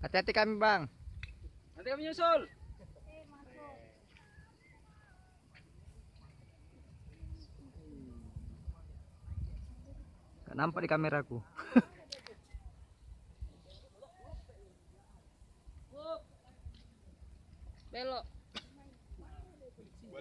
Hati-hati kami bang. Nanti kami nyusul. Gak nampak di kameraku. Belok.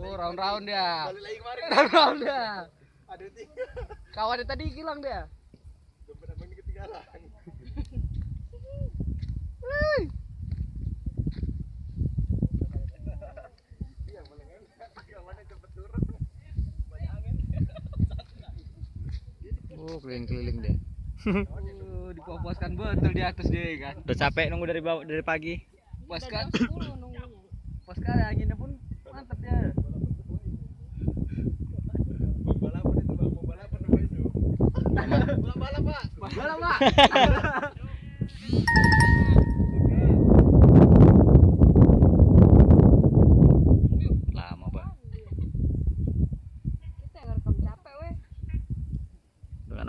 Oh, round-round dia. Balik lagi kemarin. Round-round dia. Ada tiga. Kawannya tadi hilang dia. Dompet abang ini ketinggalan. Oh keliling-keliling deh. Oh, dipuaskan betul di atas dia kan. Udah capek nunggu dari bawah dari pagi. Puas Udah kan? jam 10 nunggunya. Puas kan anginnya pun mantap ya. Balapan itu balapan apa itu? Balap-balap pak. Balap, Pak.